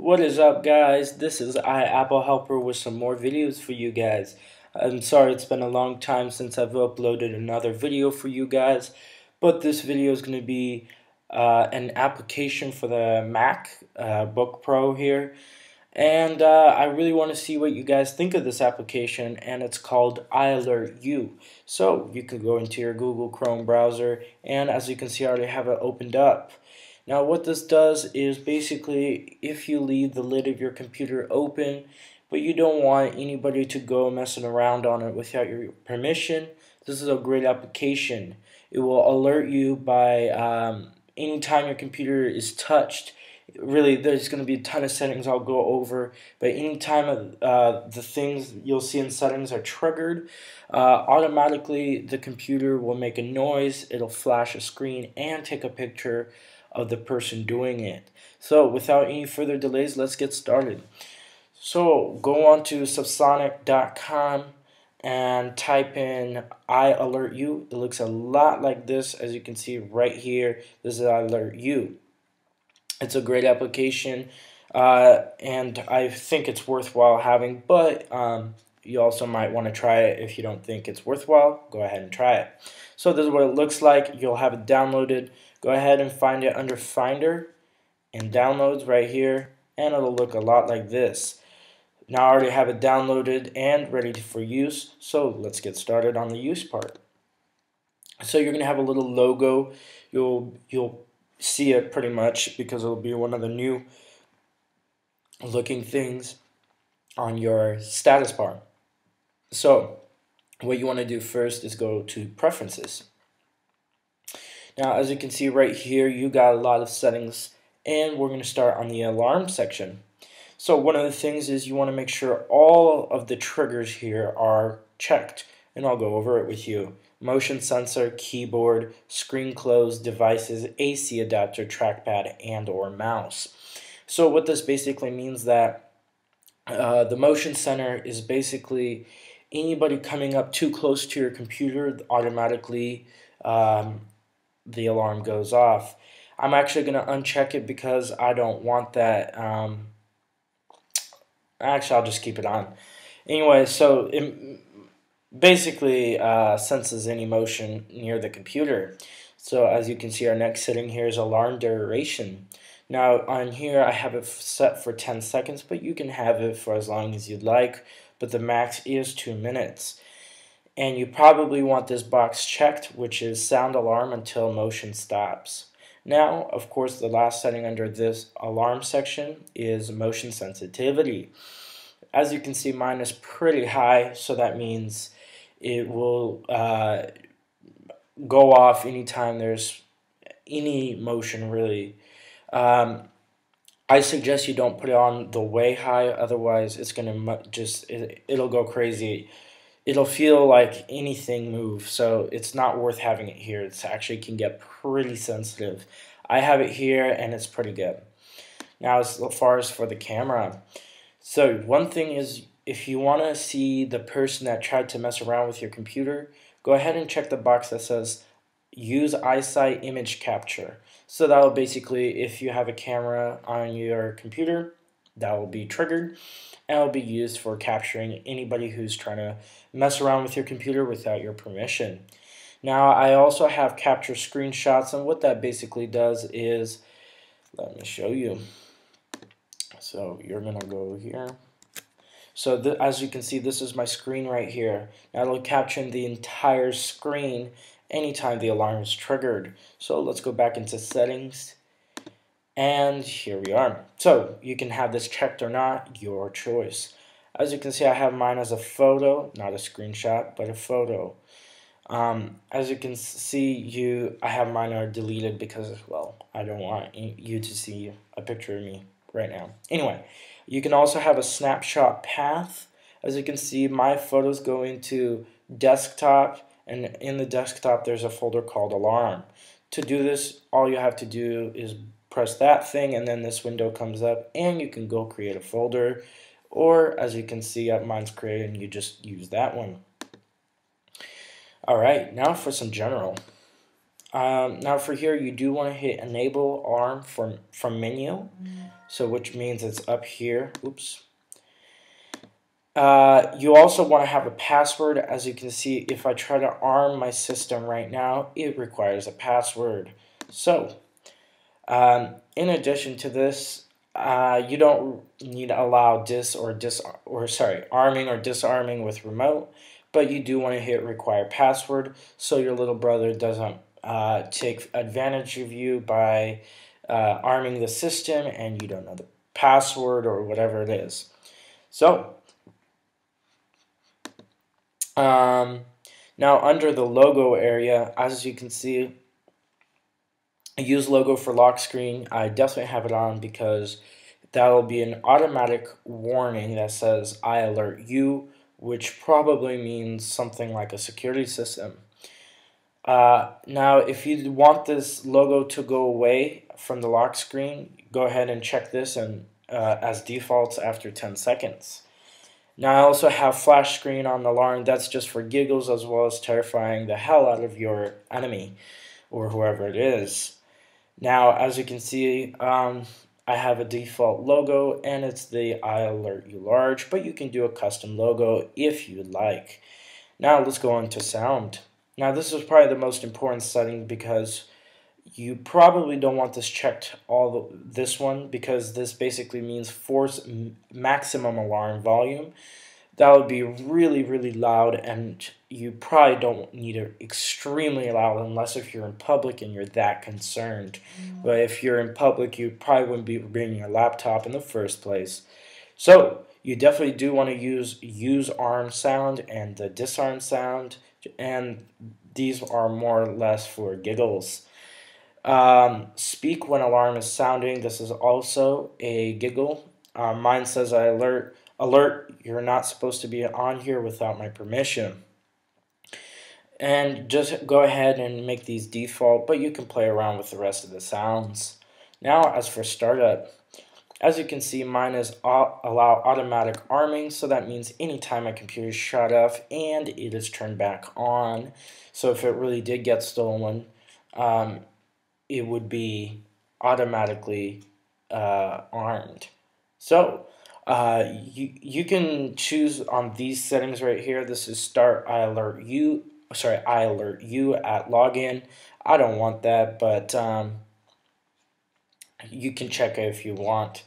What is up guys? This is I Apple Helper with some more videos for you guys. I'm sorry it's been a long time since I've uploaded another video for you guys, but this video is going to be uh, an application for the Mac uh, Book Pro here. And uh, I really want to see what you guys think of this application, and it's called iAlertU. So you can go into your Google Chrome browser, and as you can see, I already have it opened up. Now what this does is basically if you leave the lid of your computer open but you don't want anybody to go messing around on it without your permission, this is a great application. It will alert you by um, anytime your computer is touched. Really, there's going to be a ton of settings I'll go over, but anytime uh, the things you'll see in settings are triggered, uh, automatically the computer will make a noise, it'll flash a screen, and take a picture of the person doing it. So without any further delays, let's get started. So go on to softonic.com and type in iAlertU. It looks a lot like this as you can see right here. This is iAlertU. It's a great application uh, and I think it's worthwhile having, but um, you also might want to try it if you don't think it's worthwhile. Go ahead and try it. So this is what it looks like. You'll have it downloaded. Go ahead and find it under Finder and Downloads right here, and it'll look a lot like this. Now I already have it downloaded and ready for use, so let's get started on the use part. So you're going to have a little logo. You'll you'll see it pretty much because it'll be one of the new looking things on your status bar. So what you want to do first is go to preferences. Now as you can see right here you got a lot of settings and we're going to start on the alarm section. So one of the things is you want to make sure all of the triggers here are checked and I'll go over it with you. Motion sensor, keyboard, screen close, devices, AC adapter, trackpad, and or mouse. So what this basically means that uh, the motion sensor is basically anybody coming up too close to your computer automatically um, the alarm goes off. I'm actually going to uncheck it because I don't want that. Um, actually, I'll just keep it on. Anyway, so it basically uh, senses any motion near the computer. So as you can see, our next setting here is alarm duration. Now on here, I have it set for 10 seconds, but you can have it for as long as you'd like, but the max is 2 minutes and you probably want this box checked, which is sound alarm until motion stops. Now, of course, the last setting under this alarm section is motion sensitivity. As you can see, mine is pretty high, so that means it will uh, go off anytime there's any motion, really. Um, I suggest you don't put it on the way high, otherwise it's going to just, it, it'll go crazy it'll feel like anything move. so it's not worth having it here. It actually can get pretty sensitive. I have it here, and it's pretty good. Now, as far as for the camera, so one thing is if you want to see the person that tried to mess around with your computer, go ahead and check the box that says use iSight image capture. So that will basically, if you have a camera on your computer, that will be triggered and it will be used for capturing anybody who's trying to mess around with your computer without your permission. Now I also have capture screenshots and what that basically does is, let me show you. So you're going to go here. So as you can see, this is my screen right here. Now it'll capture the entire screen anytime the alarm is triggered. So let's go back into settings and here we are. So you can have this checked or not, your choice. As you can see, I have mine as a photo, not a screenshot, but a photo. Um, as you can see, you I have mine are deleted because, well, I don't want you to see a picture of me right now. Anyway, you can also have a snapshot path. As you can see, my photos go into desktop, and in the desktop, there's a folder called alarm. To do this, all you have to do is press that thing and then this window comes up and you can go create a folder or as you can see up mine's created and you just use that one. Alright, now for some general. Um, now for here you do want to hit enable ARM from, from menu. so which means it's up here. Oops. Uh, you also want to have a password. As you can see, if I try to arm my system right now, it requires a password. So, um, in addition to this, uh, you don't need to allow dis or dis or sorry arming or disarming with remote, but you do want to hit require password so your little brother doesn't uh, take advantage of you by uh, arming the system and you don't know the password or whatever it is. So um, now under the logo area, as you can see, use logo for lock screen. I definitely have it on because that will be an automatic warning that says iAlertU, which probably means something like a security system. Uh, now, if you want this logo to go away from the lock screen, go ahead and check this and uh, as defaults after 10 seconds. Now I also have flash screen on the alarm. That's just for giggles as well as terrifying the hell out of your enemy or whoever it is. Now as you can see, um, I have a default logo and it's the iAlertU large, but you can do a custom logo if you'd like. Now let's go on to sound. Now this is probably the most important setting because you probably don't want this checked all the, this one because this basically means force maximum alarm volume that would be really really loud and you probably don't need it extremely loud unless if you're in public and you're that concerned mm. but if you're in public you probably wouldn't be bringing your laptop in the first place so you definitely do want to use use arm sound and the disarm sound and these are more or less for giggles um, speak when alarm is sounding. This is also a giggle. Uh, mine says I alert, alert, you're not supposed to be on here without my permission. And just go ahead and make these default, but you can play around with the rest of the sounds. Now, as for startup, as you can see, mine is allow automatic arming, so that means anytime my computer is shut off and it is turned back on. So if it really did get stolen, um, it would be automatically uh, armed. So uh, you you can choose on these settings right here. This is start iAlertU. Sorry, iAlertU at login. I don't want that, but um, you can check it if you want.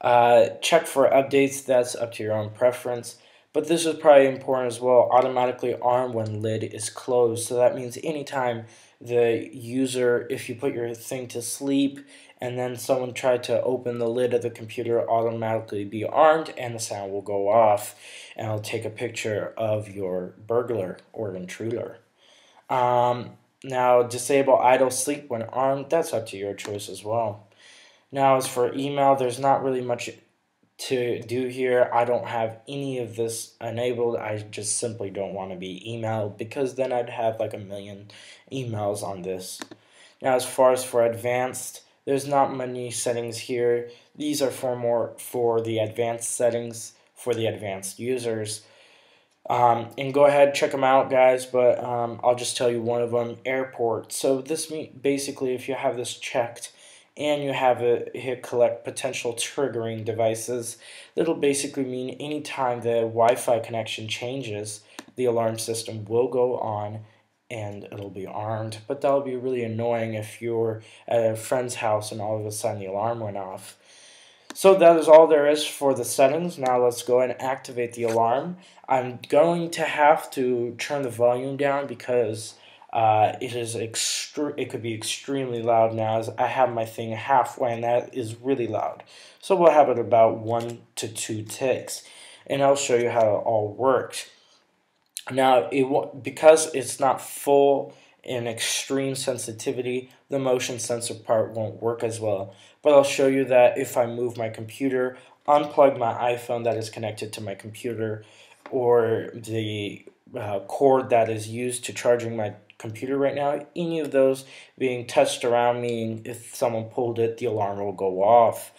Uh, check for updates. That's up to your own preference. But this is probably important as well. Automatically arm when lid is closed. So that means anytime the user, if you put your thing to sleep and then someone tried to open the lid of the computer, automatically be armed and the sound will go off and it'll take a picture of your burglar or intruder. Um, now, disable idle sleep when armed, that's up to your choice as well. Now, as for email, there's not really much to do here. I don't have any of this enabled. I just simply don't want to be emailed because then I'd have like a million emails on this. Now as far as for advanced, there's not many settings here. These are for more for the advanced settings for the advanced users. Um, and go ahead check them out guys but um, I'll just tell you one of them airport so this basically if you have this checked and you have it hit collect potential triggering devices. That'll basically mean anytime the Wi-Fi connection changes, the alarm system will go on and it'll be armed. But that'll be really annoying if you're at a friend's house and all of a sudden the alarm went off. So that is all there is for the settings. Now let's go and activate the alarm. I'm going to have to turn the volume down because uh, it is extre- it could be extremely loud now as I have my thing halfway and that is really loud. So we'll have it about one to two ticks and I'll show you how it all works. Now it because it's not full in extreme sensitivity, the motion sensor part won't work as well. But I'll show you that if I move my computer, unplug my iPhone that is connected to my computer, or the uh, cord that is used to charging my computer right now, any of those being touched around me, if someone pulled it, the alarm will go off.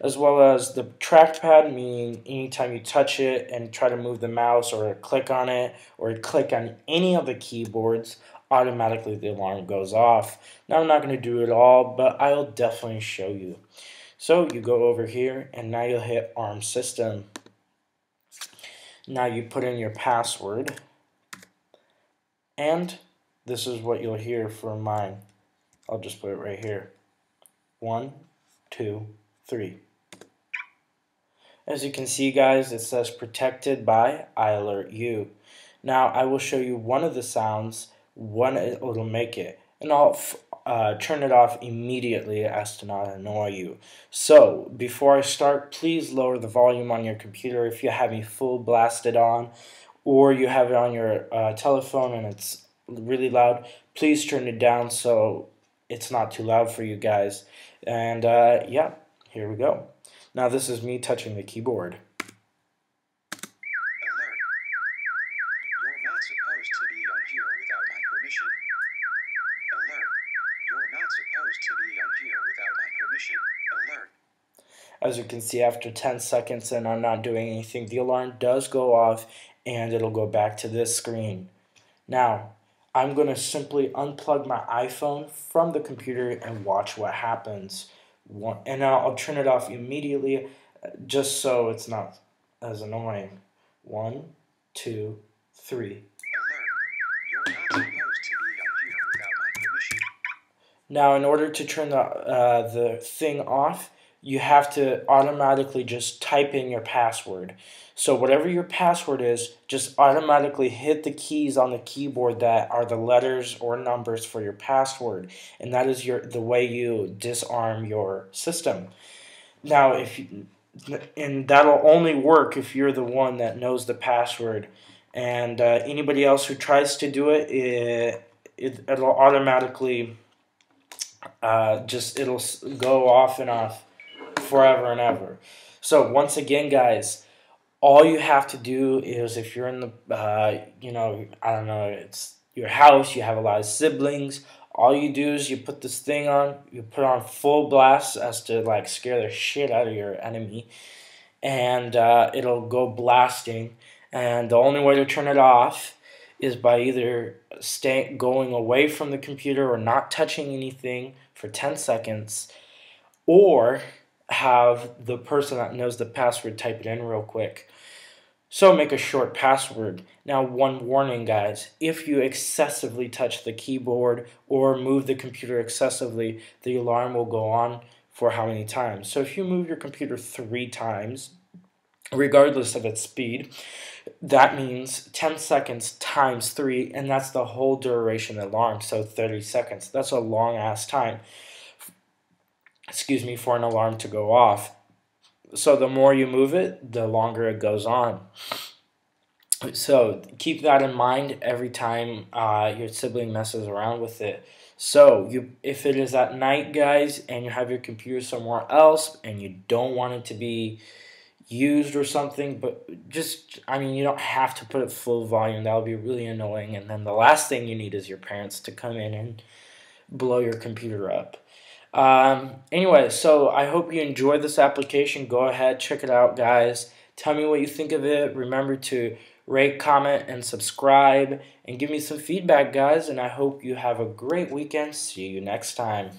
As well as the trackpad, meaning anytime you touch it and try to move the mouse or click on it or click on any of the keyboards, automatically the alarm goes off. Now I'm not going to do it all, but I'll definitely show you. So you go over here and now you'll hit ARM system. Now you put in your password and this is what you'll hear from mine. I'll just put it right here. One, two, three. As you can see guys, it says protected by iAlertU. Now I will show you one of the sounds when it will make it. And I'll uh, turn it off immediately as to not annoy you. So before I start, please lower the volume on your computer if you have me full blasted on or you have it on your uh, telephone and it's really loud. Please turn it down so it's not too loud for you guys. And uh, yeah, here we go. Now this is me touching the keyboard. As you can see, after 10 seconds and I'm not doing anything, the alarm does go off and it'll go back to this screen. Now, I'm going to simply unplug my iPhone from the computer and watch what happens. One, and now I'll turn it off immediately just so it's not as annoying. One, two, three. Now, in order to turn the, uh, the thing off, you have to automatically just type in your password. So whatever your password is, just automatically hit the keys on the keyboard that are the letters or numbers for your password. And that is your the way you disarm your system. Now, if you, and that'll only work if you're the one that knows the password. And uh, anybody else who tries to do it, it, it it'll automatically uh, just it'll go off and off forever and ever. So once again, guys, all you have to do is if you're in the, uh, you know, I don't know, it's your house, you have a lot of siblings. All you do is you put this thing on, you put on full blast as to like scare the shit out of your enemy, and uh, it'll go blasting. And the only way to turn it off is by either staying going away from the computer or not touching anything for 10 seconds, or have the person that knows the password type it in real quick. So make a short password. Now one warning guys, if you excessively touch the keyboard or move the computer excessively, the alarm will go on for how many times. So if you move your computer three times, regardless of its speed, that means 10 seconds times 3, and that's the whole duration alarm, so 30 seconds. That's a long ass time excuse me, for an alarm to go off. So the more you move it, the longer it goes on. So keep that in mind every time uh, your sibling messes around with it. So you, if it is at night, guys, and you have your computer somewhere else, and you don't want it to be used or something, but just, I mean, you don't have to put it full volume. That would be really annoying. And then the last thing you need is your parents to come in and blow your computer up. Um, anyway, so I hope you enjoyed this application. Go ahead, check it out, guys. Tell me what you think of it. Remember to rate, comment, and subscribe, and give me some feedback, guys. And I hope you have a great weekend. See you next time.